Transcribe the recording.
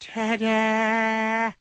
Ta-da!